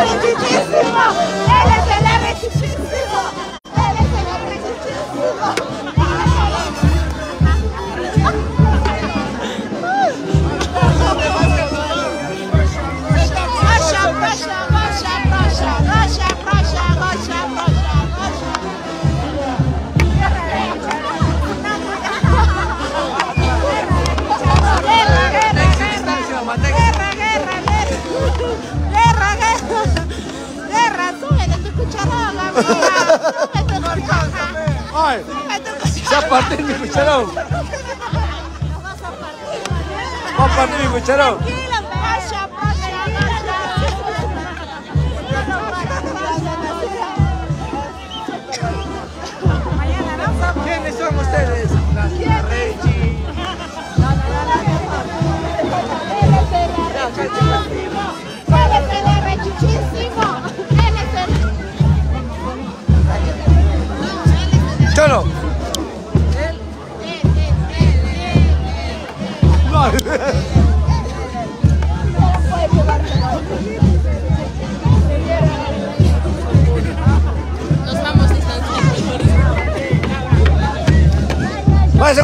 restituer sur ai já partiu de cucharão. Ó, partiu de cucharão. Quem são vocês? Reggie. Reggie!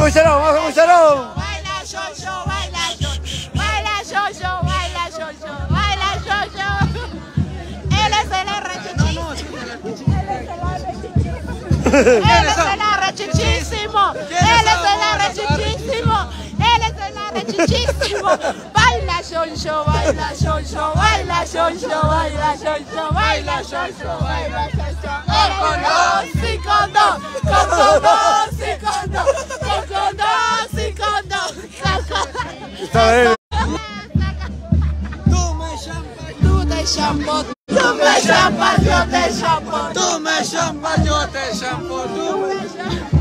Cucharón, vamos a cucharón. Baila yo, yo, baila yo. Baila yo, yo, baila yo, yo. Baila yo, yo. Él es el arrechichísimo. Él es el arrechichísimo. Él es el arrechichísimo muchísimo. Baila Yonjo, baila Yonjo, baila Yonjo, baila Yonjo, baila Yonjo, baila Yonjo. Con dos y con dos, con dos y con dos, con dos y con Tú me llamas, tú te. Tú me yo te llamo. Tú me llamas, yo te llamo. Tú me llamas.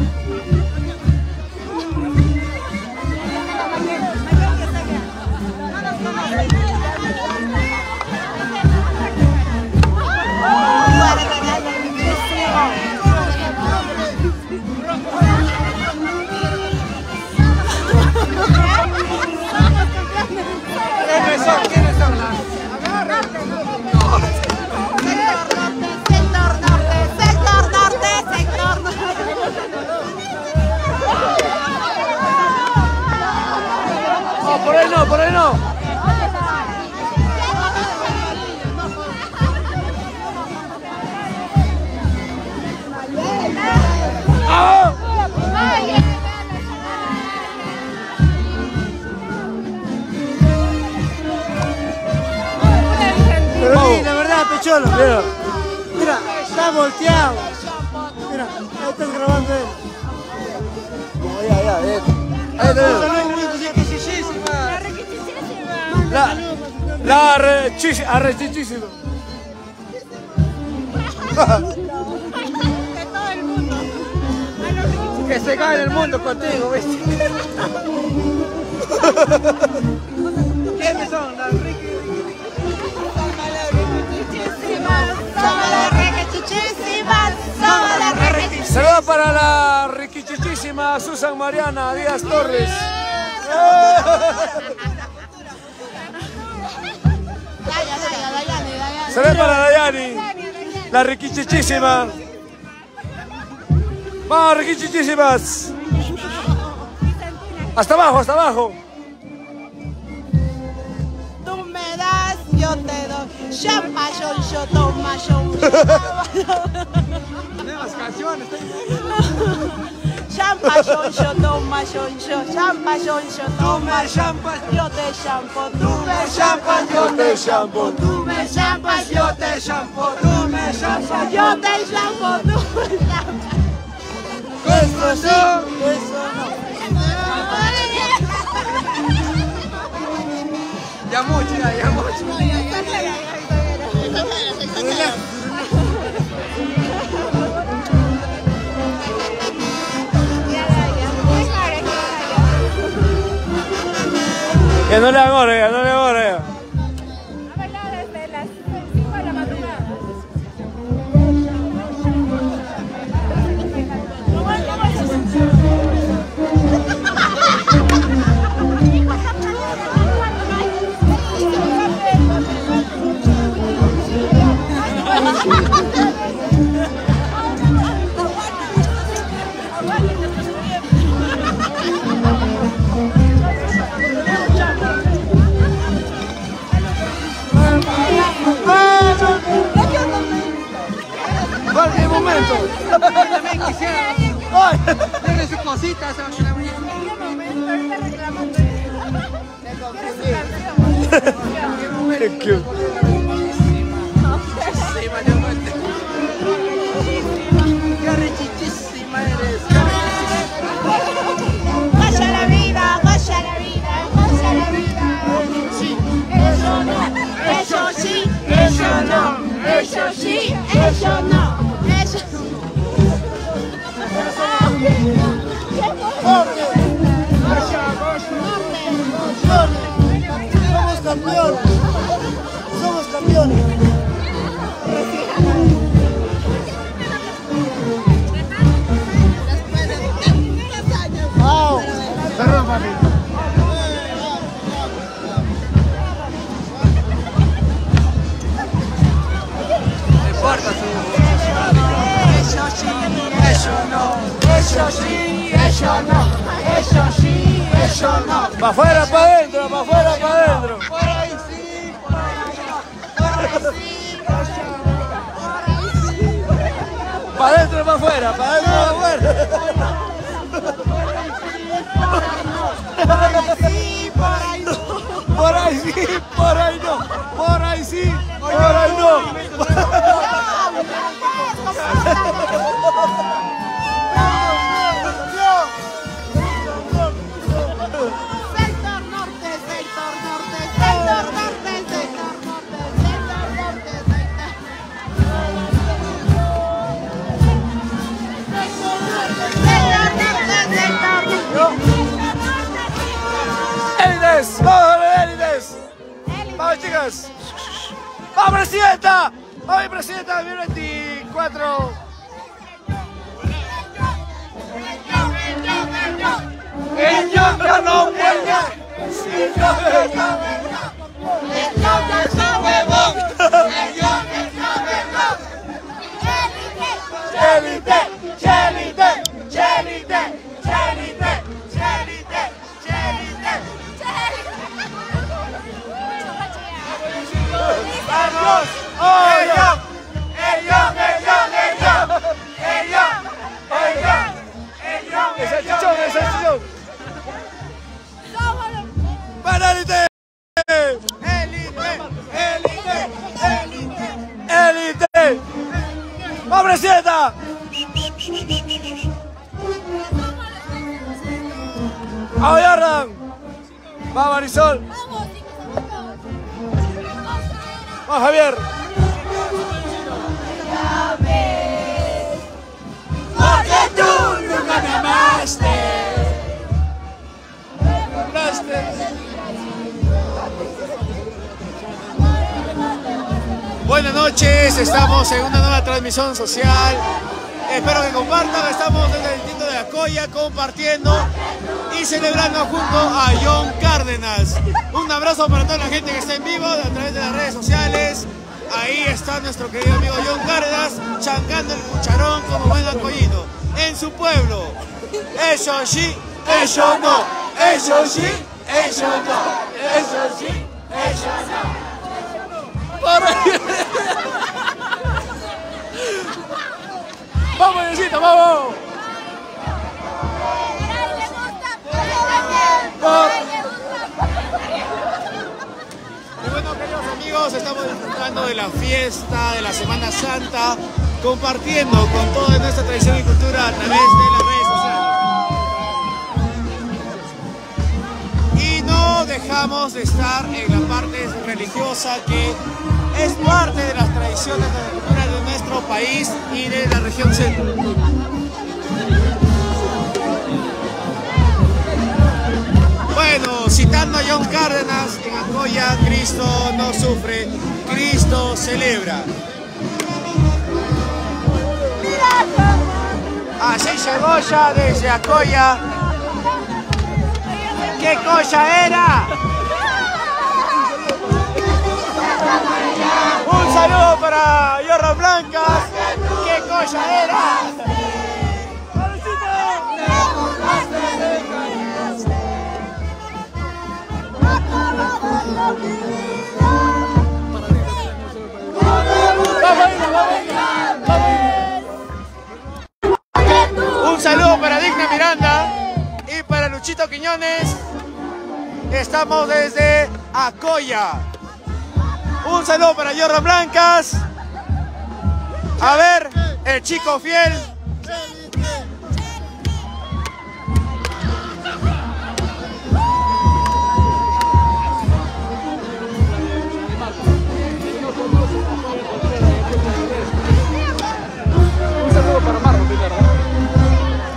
Mira, Mira, está volteado. Mira, ahí estás grabando él. No, ya, ya, ya. Ahí te veo. La, la arrechichi- arrechichísima. Que se cae el mundo contigo, ¿viste? ¿Quiénes son? Las Saludos para la riquichichísima Susan Mariana Díaz Torres. Saludos para Dayani, la riquichichísima. Vamos, riquichichísimas. Hasta abajo, hasta abajo. Tú me das, yo te doy. Champa, yo, yo, toma, yo. Nuevas canciones. Champa, yo, yo, toma, yo, yo. Champa, yo, yo, toma, champas, yo te champo. Tú me champas, yo te shampoo. Tú me champas, yo te shampoo, tú me champas. Yo te champo, tú me champas. Eso sí, eso no. Ya mucho, ya, ya mucho. No, ya, ya, ya, no le amore. Jorge, momento. También quisiera. Ay, tiene se va a quedar bien. momento, ahorita reclamando. Pa' afuera, pa' adentro, pa' afuera, pa' adentro. Por ahí sí, ahí no. Por ahí sí, por ahí sí. Pa' adentro, pa' afuera, pa' adentro, pa' afuera. Por ahí sí, por ahí no. Por ahí sí, por ahí no. Chicas! ¡Vamos, presidenta! ¡Hoy, presidenta 2024! ¡El yo que no puede! ¡Sí, yo no ¡Chelite! ¡Chelite! ¡Chelite! ¡Chelite! ¡Chelite! ¡Vamos! ¡Ello! ¡Ello! Noches, estamos en una nueva transmisión social. Espero que compartan, estamos desde el distrito de Acoya compartiendo y celebrando junto a John Cárdenas. Un abrazo para toda la gente que está en vivo a través de las redes sociales. Ahí está nuestro querido amigo John Cárdenas chancando el cucharón como buen acoyino en su pueblo. Eso sí, eso no, eso sí, eso no, eso sí, eso no. ¡Vamos, Diosito, vamos! Y bueno, queridos amigos, estamos disfrutando de la fiesta de la Semana Santa, compartiendo con toda nuestra tradición y cultura a través de las redes sociales. Y no dejamos de estar en la parte religiosa que es parte de las tradiciones de la cultura de nuestro país y de la región centro. Bueno, citando a John Cárdenas en Acoya, Cristo no sufre, Cristo celebra. Así llegó desde Acoya. ¿Qué cosa era? Un saludo para Yorra Blanca, ¡Qué cosa era! Un saludo para Digna Miranda y para Luchito Quiñones. Estamos desde Acoya. Un saludo para Jordan Blancas. A ver, el chico fiel.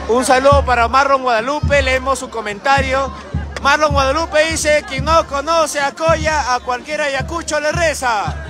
Un saludo para Marlon Guadalupe, leemos su comentario. Marlon Guadalupe dice, quien no conoce a Coya, a cualquier Ayacucho le reza.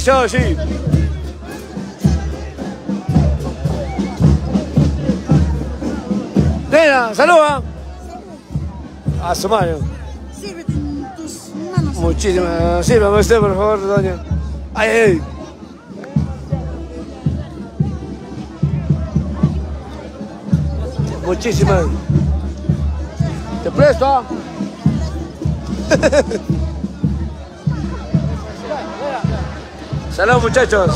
Eso sí. Nena, saluda. A su mano. Sírvete en tus manos. Muchísimas. Sírvame usted, por favor, doña. Ay, ay. Muchísimas. Te presto. Saludos muchachos.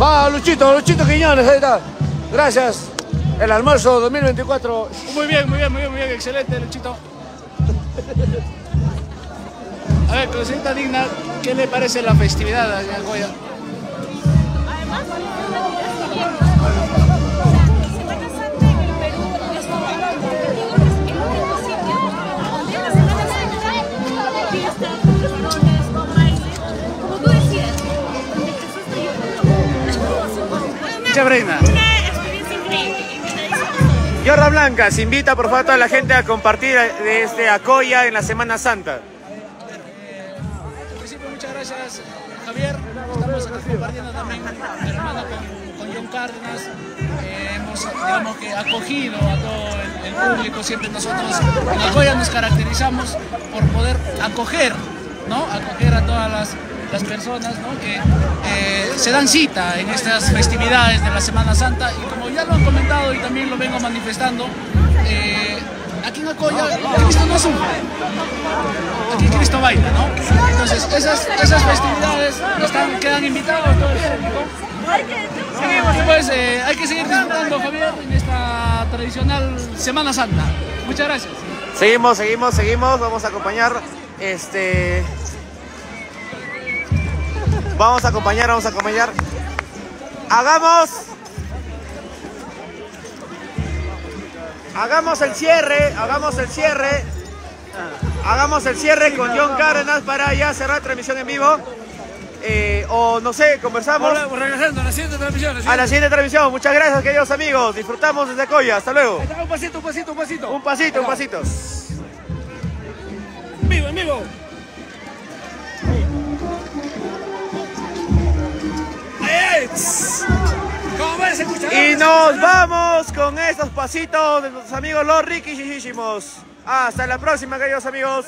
Va, Luchito, Luchito Quiñones, ahí está. Gracias. El almuerzo 2024. Muy bien, muy bien, muy bien, muy bien, excelente, Luchito. A ver, Cosita Digna, ¿qué le parece la festividad en Goya? Además, Semana Santa en el Perú es todo digo, es el único sitio donde la Semana Santa hay fiestas, con canciones, con baile, como tú decías, donde Jesús te Muchas Breina. Una experiencia increíble y me la disfruto. Yorra Blanca, se invita por favor a toda la gente a compartir desde Acoya en la Semana Santa. Muchas gracias, Javier. Estamos acá compartiendo también, hermana, con, con John Cárdenas. Eh, hemos, digamos que, acogido a todo el, el público. Siempre nosotros en Alcoya nos caracterizamos por poder acoger, ¿no? Acoger a todas las, las personas. Que eh, se dan cita en estas festividades de la Semana Santa. Y como ya lo han comentado y también lo vengo manifestando, eh, aquí en Alcoya, Cristo no sufre aquí Cristo baila, ¿no? Entonces, esas, esas festividades quedan invitados todo el pues eh, hay que seguir disfrutando, Javier, en esta tradicional Semana Santa. Muchas gracias. Seguimos, seguimos, seguimos. Vamos a acompañar. Este. Vamos a acompañar, vamos a acompañar. Hagamos. Hagamos el cierre, hagamos el cierre. Hagamos el cierre con John Cárdenas para ya cerrar transmisión en vivo. Eh, o no sé, conversamos. regresando a la siguiente transmisión. A la siguiente transmisión. Muchas gracias, queridos amigos. Disfrutamos desde Coya. Hasta luego. Un pasito, un pasito, un pasito. Un pasito, un pasito. En vivo, en vivo. Y nos vamos con estos pasitos de nuestros amigos los riquísimos. Hasta la próxima, queridos amigos.